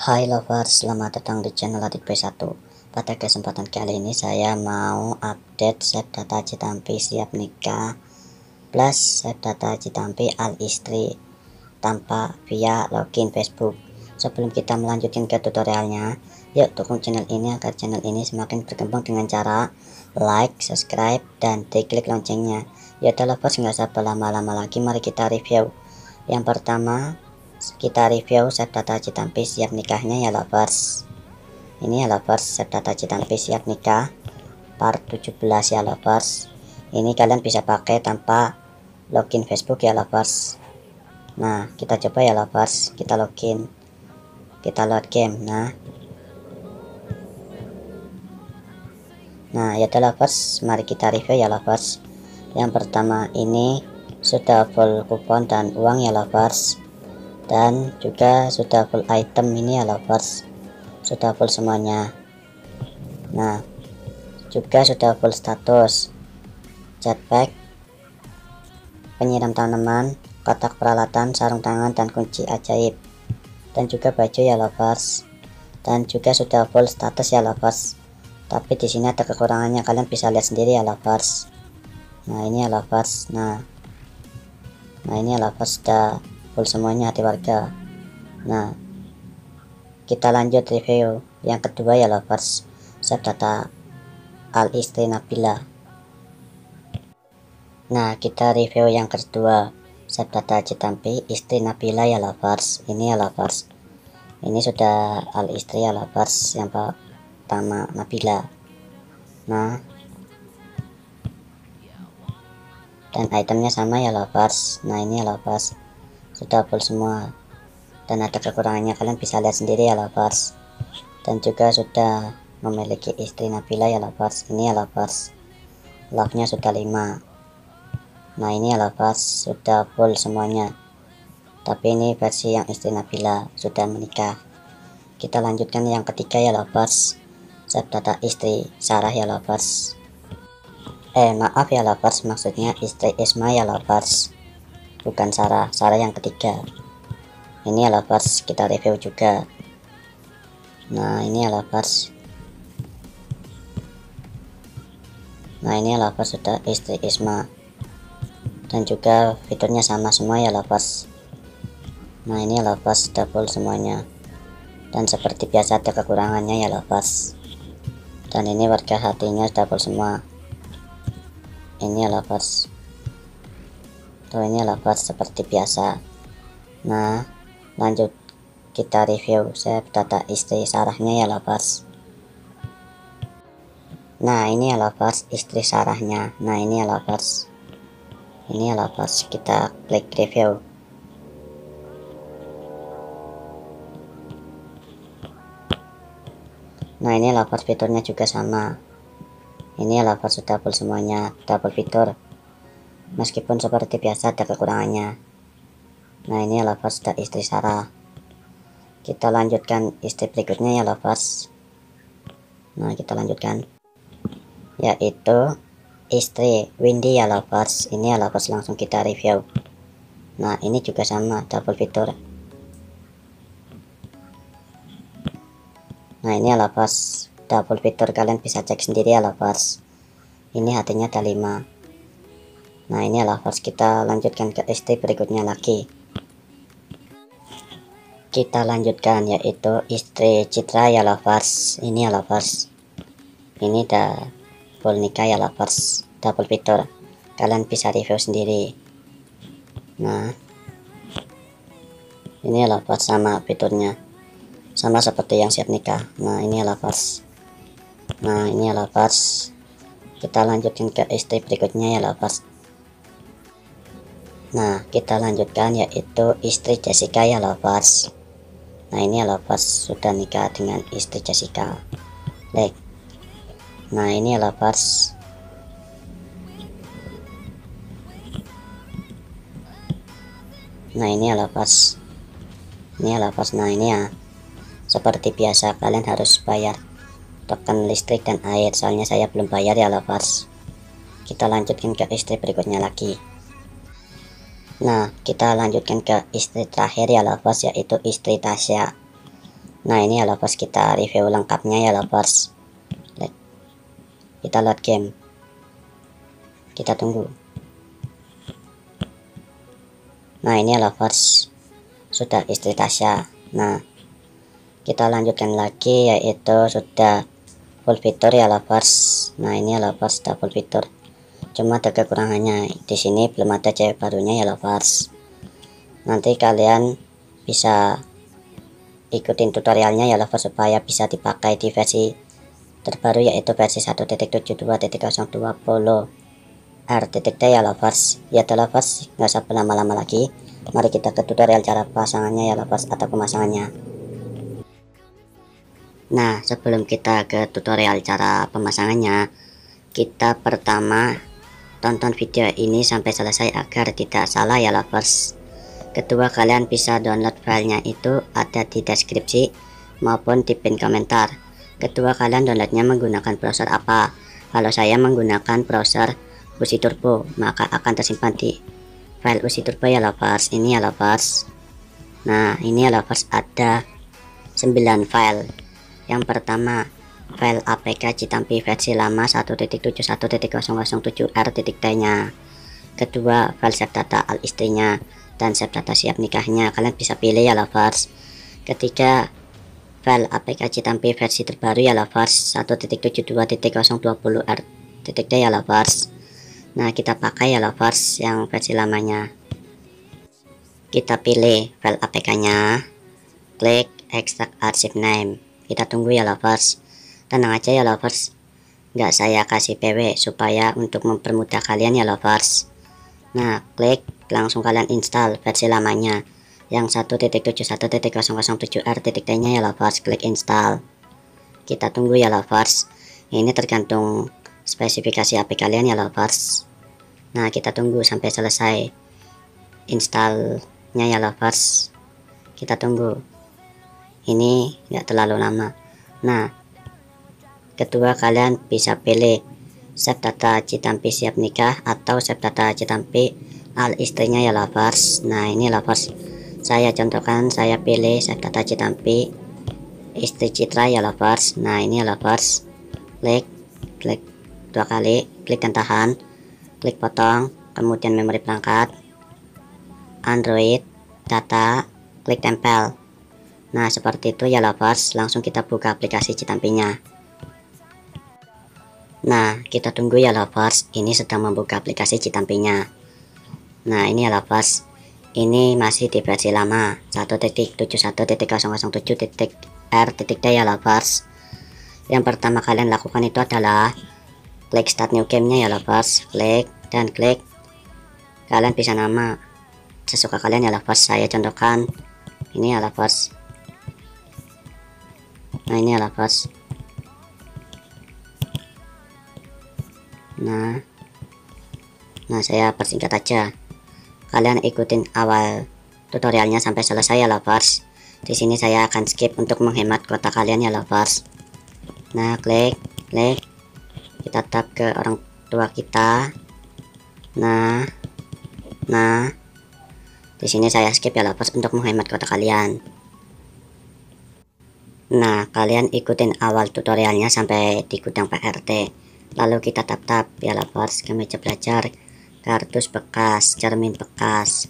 Hai lovers, selamat datang di channel Adik P1 Pada kesempatan kali ini saya mau update save data Citampi siap nikah. Plus save data Citampi al istri Tanpa via login Facebook. Sebelum kita melanjutkan ke tutorialnya Yuk dukung channel ini agar channel ini semakin berkembang dengan cara Like, subscribe, dan diklik loncengnya. Ya lovers nggak usah berlama-lama lagi mari kita review. Yang pertama kita review set data Citampi siap nikahnya ya lovers ini ya lovers set data Citampi siap nikah. Part 17 ya lovers ini kalian bisa pakai tanpa login Facebook ya lovers nah kita coba ya lovers kita login. Kita load game nah. Nah ya lovers mari kita review ya lovers yang pertama ini sudah full kupon dan uang ya lovers dan juga sudah full item ini ya lovers. Sudah full semuanya. Nah juga sudah full status. Jetpack penyiram tanaman kotak peralatan sarung tangan dan kunci ajaib. Dan juga baju ya lovers. Dan juga sudah full status ya lovers. Tapi di sini ada kekurangannya. Kalian bisa lihat sendiri ya lovers. Nah ini ya lovers. Nah. Nah ini ya lovers. Sudah full semuanya hati warga. Nah kita lanjut review yang kedua ya lovers. Data al istri Nabila. Nah kita review yang kedua. Save data Citampi istri Nabila ya lovers. Ini ya lovers. Ini sudah al istri ya lovers yang pertama Nabila. Nah dan itemnya sama ya lovers. Nah ini ya lovers sudah full semua. Dan ada kekurangannya kalian bisa lihat sendiri ya lovers. Dan juga sudah memiliki istri Nabila ya lovers. Ini ya lovers. Love nya sudah 5 nah ini ya lovers. Sudah full semuanya. Tapi ini versi yang istri Nabila sudah menikah. Kita lanjutkan yang ketiga ya lovers. Data istri Sarah ya lovers. Eh maaf ya lovers. Maksudnya istri Isma ya lovers bukan Sarah. Sarah yang ketiga. Ini lovers kita review juga. Nah ini lovers nah ini lovers sudah istri Isma. Dan juga fiturnya sama semua ya lovers nah ini lovers double semuanya. Dan seperti biasa ada kekurangannya ya lovers dan ini warga hatinya double semua. Ini ya ini lovers seperti biasa. Nah lanjut. Kita review. Save data istri sarahnya ya lovers. Nah ini ya lovers istri sarahnya. Nah ini ya lovers. Ini ya lovers. Kita klik review. Nah ini lovers fiturnya juga sama. Ini ya lovers sudah full semuanya. Double fitur meskipun seperti biasa ada kekurangannya. Nah ini lovers dan istri Sarah. Kita lanjutkan istri berikutnya ya lovers. Nah kita lanjutkan. Yaitu istri Windy ya lovers. Ini ya lovers langsung kita review. Nah ini juga sama double fitur. Nah ini ya lovers. Double fitur kalian bisa cek sendiri ya lovers. Ini hatinya ada 5 nah ini lovers kita lanjutkan ke istri berikutnya lagi. Kita lanjutkan yaitu istri Citra ya lovers ini ya lovers ini dah full nikah ya lovers double fitur. Kalian bisa review sendiri. Nah. Ini ya lovers sama fiturnya. Sama seperti yang siap nikah. Nah ini ya lovers nah ini ya lovers kita lanjutkan ke istri berikutnya ya lovers Nah, kita lanjutkan yaitu istri Jessica ya lovers. Nah, ini ya lovers sudah nikah dengan istri Jessica. Like. Nah, ini ya lovers. Nah, ini ya lovers. Ini ya lovers. Nah, ini ya. Seperti biasa kalian harus bayar token listrik dan air soalnya saya belum bayar ya lovers. Kita lanjutkan ke istri berikutnya lagi. Nah, kita lanjutkan ke istri terakhir ya lovers yaitu istri Tasya. nah ini ya lovers kita review lengkapnya ya lovers kita load game. Kita tunggu. Nah ini ya lovers sudah istri Tasya. Nah kita lanjutkan lagi yaitu sudah full fitur ya lovers nah ini ya lovers sudah full fitur cuma ada kekurangannya. Di sini belum ada cewek barunya ya lovers. Nanti kalian bisa ikutin tutorialnya ya lovers supaya bisa dipakai di versi terbaru yaitu versi 1.72.020 R.T ya lovers. Ya lovers nggak usah berlama-lama lagi. Mari kita ke tutorial cara pasangannya ya lovers atau pemasangannya. Nah sebelum kita ke tutorial cara pemasangannya kita pertama tonton video ini sampai selesai agar tidak salah ya lovers. Kedua kalian bisa download filenya itu ada di deskripsi maupun di pin komentar. Kedua kalian downloadnya menggunakan browser apa? Kalau saya menggunakan browser UC Turbo maka akan tersimpan di file UC Turbo ya lovers. Ini ya lovers. Nah ini ya lovers ada 9 file. Yang pertama file APK Citampi versi lama 1.71.007R.T nya. Kedua file save data al istrinya dan save data siap nikahnya. Kalian bisa pilih ya lovers. Ketiga file APK Citampi versi terbaru ya lovers. 1.72.020R.D ya lovers. Nah kita pakai ya lovers yang versi lamanya. Kita pilih file APK nya klik extract archive name. Kita tunggu ya lovers tenang aja ya lovers. Nggak saya kasih PW supaya untuk mempermudah kalian ya lovers. Nah klik langsung kalian install versi lamanya. Yang 1.71.007R.T nya ya lovers. Klik install. Kita tunggu ya lovers. Ini tergantung spesifikasi HP kalian ya lovers. Nah kita tunggu sampai selesai installnya ya lovers. Kita tunggu. Ini nggak terlalu lama. Nah Kedua, kalian bisa pilih save data Citampi siap nikah atau save data Citampi al istrinya ya lovers. Nah, ini lovers. Saya contohkan, saya pilih save data Citampi istri Citra ya lovers. Nah, ini lovers. Klik, klik dua kali, klik dan tahan, klik potong, kemudian memori perangkat, Android, data, klik tempel. Nah, seperti itu ya lovers. Langsung kita buka aplikasi Citampinya. Nah, kita tunggu ya lovers, ini sedang membuka aplikasi Citampinya. Nah, ini ya lovers, ini masih di versi lama, 1.71.007.R.D ya lovers. Yang pertama kalian lakukan itu adalah klik start new game-nya ya lovers, klik dan klik. Kalian bisa nama sesuka kalian ya lovers, saya contohkan ini ya lovers. Nah, ini ya lovers. Nah. Nah saya persingkat aja. Kalian ikutin awal tutorialnya sampai selesai ya lovers. Di sini saya akan skip untuk menghemat kuota kalian ya lovers. Nah klik klik. Kita tap ke orang tua kita. Nah. Nah. Di sini saya skip ya lovers untuk menghemat kuota kalian. Nah kalian ikutin awal tutorialnya sampai di gudang PRT lalu kita tap-tap ya lovers ke meja belajar kardus bekas cermin bekas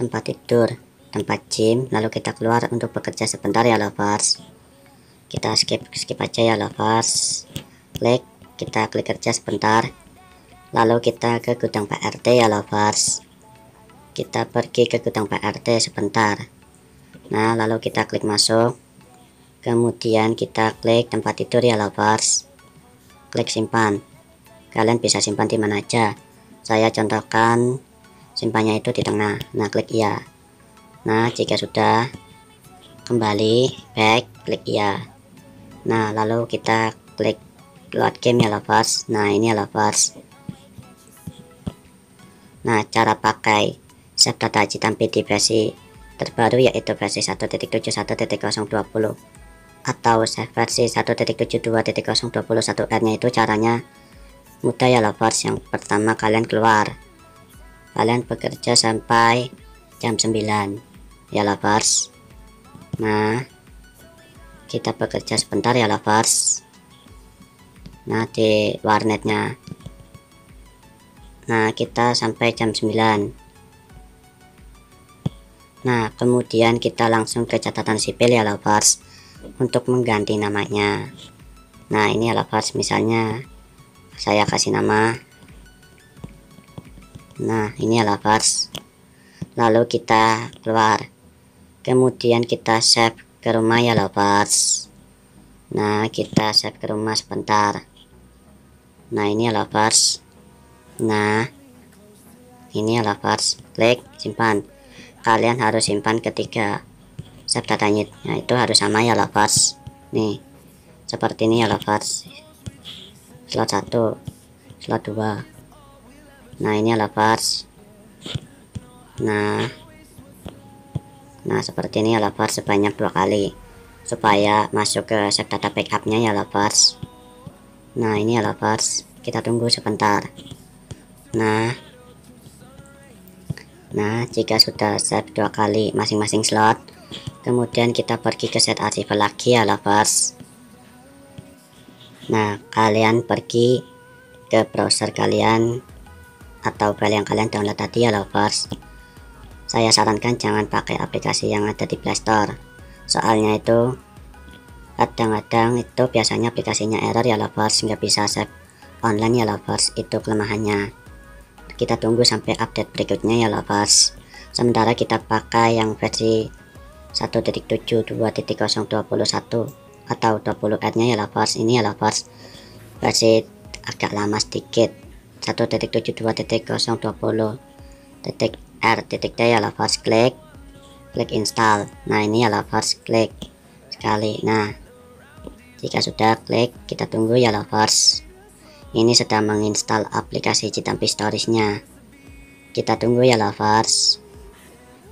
tempat tidur tempat gym lalu kita keluar untuk bekerja sebentar ya lovers. Kita skip skip aja ya lovers. Klik kita klik kerja sebentar. Lalu kita ke gudang PRT ya lovers. Kita pergi ke gudang PRT sebentar. Nah lalu kita klik masuk. Kemudian kita klik tempat tidur ya lovers klik simpan. Kalian bisa simpan di mana aja. Saya contohkan simpannya itu di tengah. Nah klik iya. Nah jika sudah kembali back klik iya. Nah lalu kita klik load game ya lovers. Nah ini ya lovers. Nah cara pakai save data di versi terbaru yaitu versi 1.71.020 atau versi 1.72.021R nya itu caranya mudah ya lovers yang pertama kalian keluar. Kalian bekerja sampai jam 9 ya lovers. Nah kita bekerja sebentar ya lovers. Nah di warnetnya. Nah kita sampai jam 9 nah kemudian kita langsung ke catatan sipil ya lovers untuk mengganti namanya. Nah ini lovers misalnya saya kasih nama. Nah ini lovers lalu kita keluar. Kemudian kita save ke rumah ya lovers nah kita save ke rumah sebentar. Nah ini lovers nah ini lovers klik simpan. Kalian harus simpan ketika save datanya nah itu harus sama ya lovers nih seperti ini ya lovers slot 1 slot 2 nah ini ya lovers nah nah seperti ini ya lovers sebanyak dua kali supaya masuk ke save data backupnya ya lovers nah ini ya lovers kita tunggu sebentar. Nah nah jika sudah save dua kali masing-masing slot kemudian kita pergi ke set arsip lagi ya lovers. Nah kalian pergi ke browser kalian atau file yang kalian download tadi ya lovers. Saya sarankan jangan pakai aplikasi yang ada di playstore soalnya itu kadang-kadang itu biasanya aplikasinya error ya lovers. Nggak bisa save online ya lovers. Itu kelemahannya. Kita tunggu sampai update berikutnya ya lovers. Sementara kita pakai yang versi 1.7 2.021 atau 20 nya ya lovers ini ya lovers versi agak lama sedikit. 1.7 2.020 titik r. Titik d ya lovers klik klik install. Nah ini ya lovers klik sekali. Nah jika sudah klik kita tunggu ya lovers ini sedang menginstal aplikasi Citampi Stories-nya. Kita tunggu ya lovers.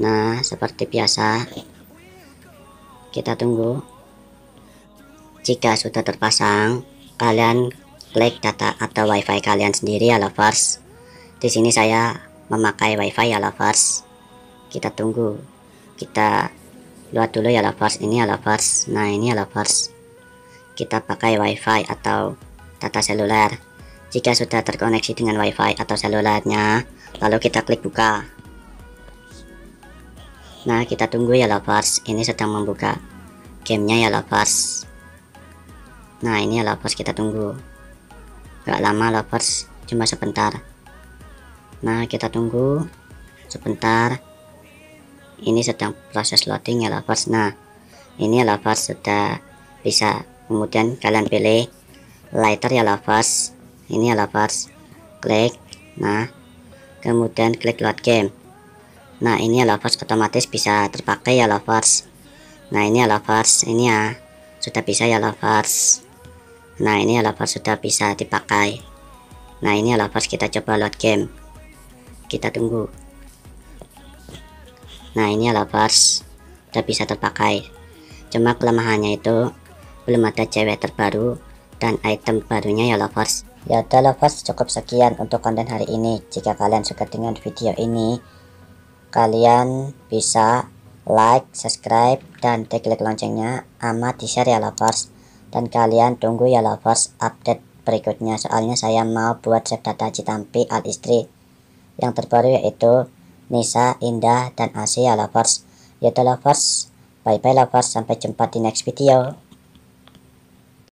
Nah, seperti biasa. Kita tunggu. Jika sudah terpasang, kalian klik data atau wifi kalian sendiri ya lovers. Di sini saya memakai wifi ya lovers. Kita tunggu. Kita lihat dulu ya lovers. Ini ya lovers. Nah, ini ya lovers. Kita pakai wifi atau data seluler. Jika sudah terkoneksi dengan WiFi atau selulernya, lalu kita klik buka. Nah, kita tunggu ya lovers. Ini sedang membuka gamenya ya lovers. Nah, ini ya lovers kita tunggu. Gak lama lovers, cuma sebentar. Nah, kita tunggu sebentar. Ini sedang proses loading ya lovers. Nah, ini ya lovers sudah bisa. Kemudian kalian pilih lighter ya lovers ini ya lovers klik nah kemudian klik load game nah ini ya lovers. Otomatis bisa terpakai ya lovers. Nah ini ya lovers. Ini ya sudah bisa ya lovers. Nah ini ya lovers sudah bisa dipakai. Nah ini ya lovers kita coba load game. Kita tunggu. Nah ini ya lovers sudah bisa terpakai. Cuma kelemahannya itu belum ada cewek terbaru dan item barunya ya lovers. Ya udah lovers cukup sekian untuk konten hari ini. Jika kalian suka dengan video ini kalian bisa like subscribe dan klik loncengnya. Amat di share ya lovers. Dan kalian tunggu ya lovers update berikutnya. Soalnya saya mau buat save data Citampi al istri. Yang terbaru yaitu Nisa, Indah, dan Asia lovers. Ya lovers, bye bye lovers, sampai jumpa di next video.